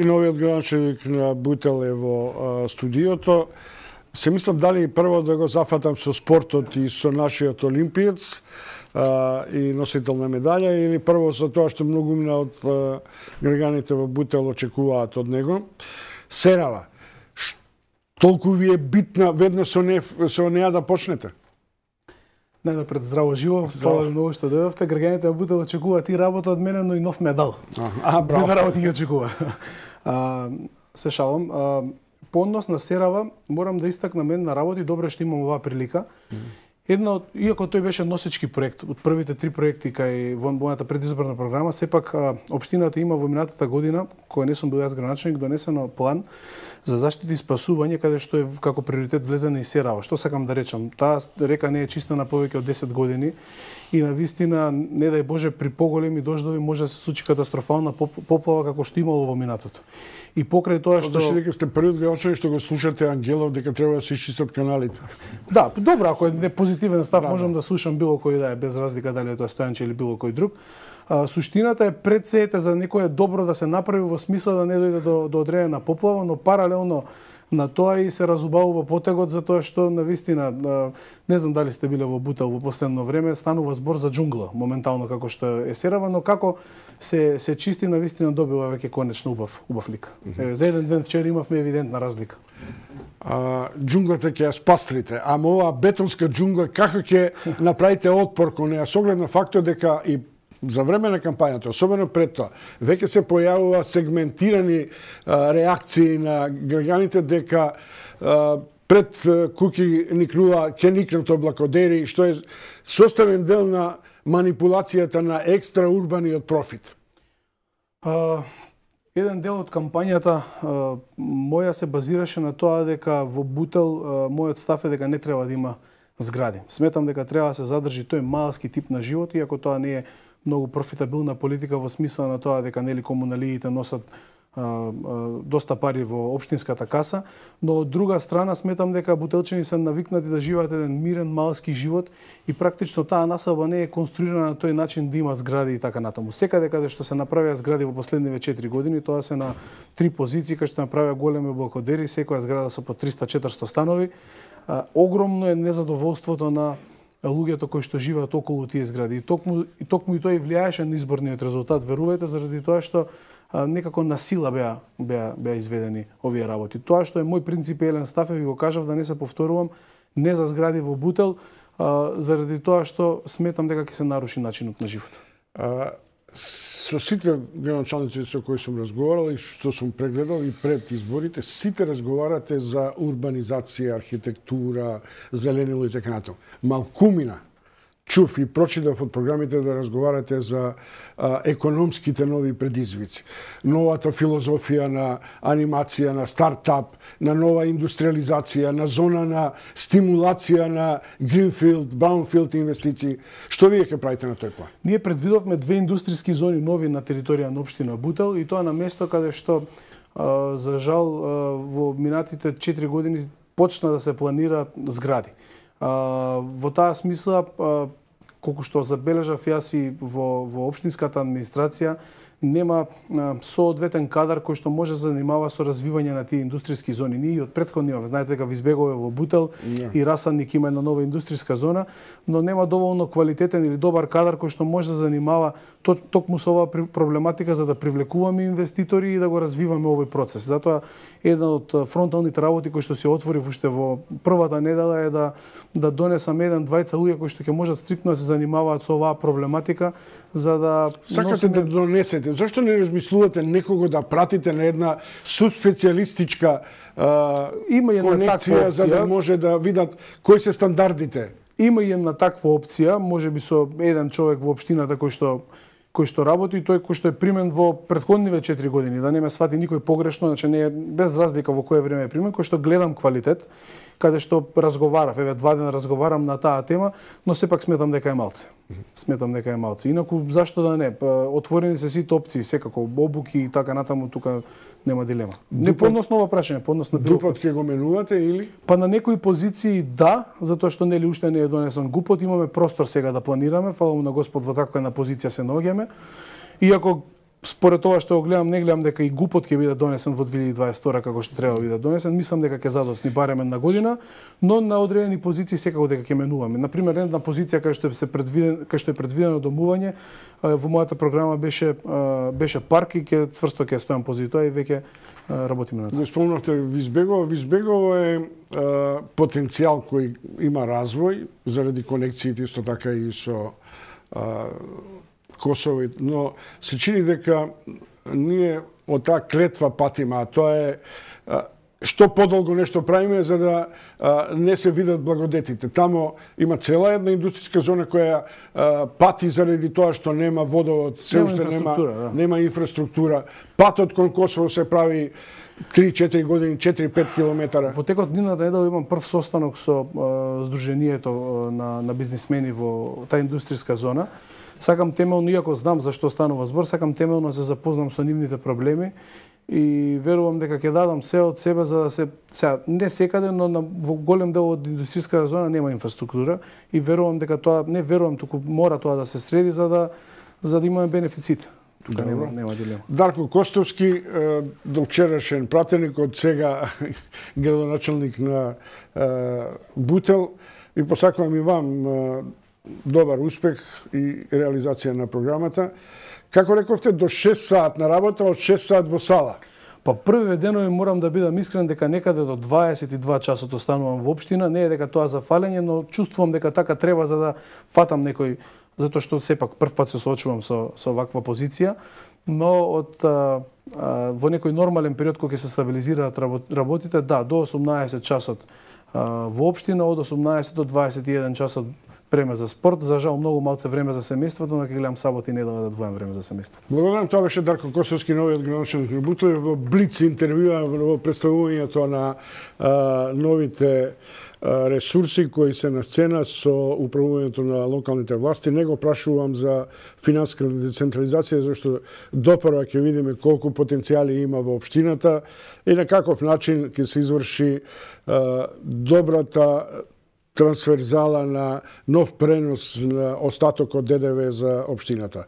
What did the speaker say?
И новиот гранчевик на Бутел е во студиото. Се мислам дали прво да го зафатам со спортот и со нашиот олимпиец а, и носител на медаља или прво со тоа што многу мина од а, граѓаните во Бутел очекуваат од него. Серава, толку ви е битна веднаш со, не, со неа да почнете? Пред здраво живо, фала ви многу што дојдовте. Граѓаните во Бутел очекуваат и работа од мене, но и нов медал. А, браво. Две работи ги очекува. А, се шалам. А, по однос на Серава, морам да истакнам една работа и добре што имам оваа прилика. Една од, иако тој беше носечки проект, од првите три проекти кај во мојата предизборна програма, сепак а, општината има во минатата година, која не сум бил јас граначник, донесено план за заштита и спасување каде што е како приоритет влезена и Серава. Што сакам да речам? Таа река не е чистена повеќе од 10 години и на вистина не дај Боже при поголеми дождови може да се случи катастрофална поплава како што имало во минатото. И покрај тоа што Значи дека сте првиот гледачи што го слушате Ангелов дека треба да се исчистат каналите. Да, добро, ако е позитивен став, да, можам да. да слушам било кој да е без разлика дали е тоа Стојанче или било кој друг. А, суштината е пред сеете за некое добро да се направи во смисла да не дојде до, до одредена поплава, но паралелно на тоа и се разубавува потегот за тоа што на вистина не знам дали сте биле во Бутел во последно време станува збор за џунгла моментално како што е серава но како се се чисти на вистина добива веќе конечно убав убав лик. Mm -hmm. За еден ден вчера имавме евидентна разлика. А, џунглата ќе ја спастрите, ама оваа бетонска џунгла како ќе направите отпор кон неа со оглед на фактот дека и за време на кампањата, особено пред тоа, веќе се појавува сегментирани а, реакции на граѓаните дека а, пред куки никнува ќе никнат облакодери, што е составен дел на манипулацијата на екстраурбаниот профит. А, еден дел од кампањата а, моја се базираше на тоа дека во Бутел а, мојот став е дека не треба да има згради. Сметам дека треба да се задржи тој малски тип на живот, иако тоа не е многу профитабилна политика во смисла на тоа дека нели комуналиите носат а, а, доста пари во општинската каса, но од друга страна сметам дека бутелчани се навикнати да живеат еден мирен малски живот и практично таа населба не е конструирана на тој начин да има згради и така натаму. Секаде каде што се направиа згради во последниве 4 години, тоа се на три позиции кај што направија големи блокодери, секоја зграда со по 300-400 станови. А, огромно е незадоволството на луѓето кои што живеат околу тие згради. И токму, и токму и тоа влијаеше на изборниот резултат, верувајте, заради тоа што а, некако на сила беа, беа, беа изведени овие работи. Тоа што е мој принципиелен став, и ви го кажав да не се повторувам, не за згради во Бутел, а, заради тоа што сметам дека ќе се наруши начинот на живот. А, со сите градоначалници со кои сум разговарал и што сум прегледал и пред изборите, сите разговарате за урбанизација, архитектура, зеленило и така натаму. Малкумина чув и прочитав од програмите да разговарате за а, економските нови предизвици. Новата филозофија на анимација, на стартап, на нова индустриализација, на зона на стимулација на гринфилд, браунфилд инвестиции. Што вие ќе правите на тој план? Ние предвидовме две индустријски зони нови на територија на општина Бутел и тоа на место каде што а, за жал а, во минатите 4 години почна да се планира згради. А, во таа смисла колку што забележав јас и во, во општинската администрација, нема соодветен кадар кој што може да занимава со развивање на тие индустријски зони. Ние од претходни имаме, знаете дека Визбегове во Бутел yeah. и Расанник има една нова индустријска зона, но нема доволно квалитетен или добар кадар кој што може да занимава токму со оваа проблематика за да привлекуваме инвеститори и да го развиваме овој процес. Затоа една од фронталните работи кои што се отвори уште во првата недела е да да донесам еден двајца луѓе кои што ќе можат стриктно да се занимаваат со оваа проблематика за да Сакате носиме... да донесете. Зошто не размислувате некого да пратите на една субспецијалистичка има една конекција за да може да видат кои се стандардите? Има една таква опција, може би со еден човек во општината кој што кој што работи, тој кој што е примен во предходниве 4 години, да не ме свати никој погрешно, значи не е без разлика во кое време е примен, кој што гледам квалитет, каде што разговарав, еве два дена разговарам на таа тема, но сепак сметам дека е малце. Сметам дека е малце. Инаку зашто да не? Па, отворени се сите опции, секако обуки и така натаму тука нема дилема. Не подносно ова прашање, подносно било. Гупот ќе го менувате или? Па на некои позиции да, затоа што нели уште не е донесен гупот, имаме простор сега да планираме, фала на Господ во таква една позиција се наоѓаме. Иако според тоа што го гледам, не гледам дека и гупот ќе биде донесен во 2022 како што треба да биде донесен. Мислам дека ќе задоцни барем една година, но на одредени позиции секако дека ќе менуваме. На пример, една позиција кај што се предвиден, кај што е предвидено домување, во мојата програма беше беше парк и ќе цврсто ќе стојам позиција тоа и веќе работиме на тоа. Го спомнавте Визбегово. Визбегово е а, потенцијал кој има развој заради конекциите исто така и со а, Косово, но се чини дека ние од таа клетва патиме, а тоа е што подолго нешто правиме за да а, не се видат благодетите. Тамо има цела една индустријска зона која а, пати заради тоа што нема водовод, се уште нема да. нема инфраструктура. Патот кон Косово се прави 3-4 години, 4-5 километара. Во текот нивната недела имам прв состанок со а, Сдруженијето на, на бизнисмени во таа индустријска зона. Сакам темелно, иако знам за што станува збор, сакам темелно да се запознам со нивните проблеми и верувам дека ќе дадам се од себе за да се сега не секаде, но на, во голем дел од индустријската зона нема инфраструктура и верувам дека тоа не верувам туку мора тоа да се среди за да за да имаме бенефицит. Тука нема нема дилема. Дарко Костовски, до вчерашен пратеник од сега градоначалник на Бутел и посакувам и вам добар успех и реализација на програмата. Како рековте, до 6 саат на работа, од 6 саат во сала. Па првиве денови морам да бидам искрен дека некаде до 22 часот останувам во општина, не е дека тоа за фалење, но чувствувам дека така треба за да фатам некој затоа што сепак прв пат се соочувам со со ваква позиција, но од а, а, во некој нормален период кога ќе се стабилизираат работите, да, до 18 часот а, во општина, од 18 до 21 часот време за спорт, за жал многу малце време за семејството, но ќе гледам сабот и недела да двојам време за семејството. Благодарам, тоа беше Дарко Косовски, новиот градоначалник на Бутлер во Блиц интервјуа во представувањето на а, новите ресурси кои се на сцена со управувањето на локалните власти. Не го прашувам за финансска децентрализација, зашто допрва ќе видиме колку потенцијали има во општината и на каков начин ќе се изврши а, добрата трансферзала на нов пренос на остаток од ДДВ за општината.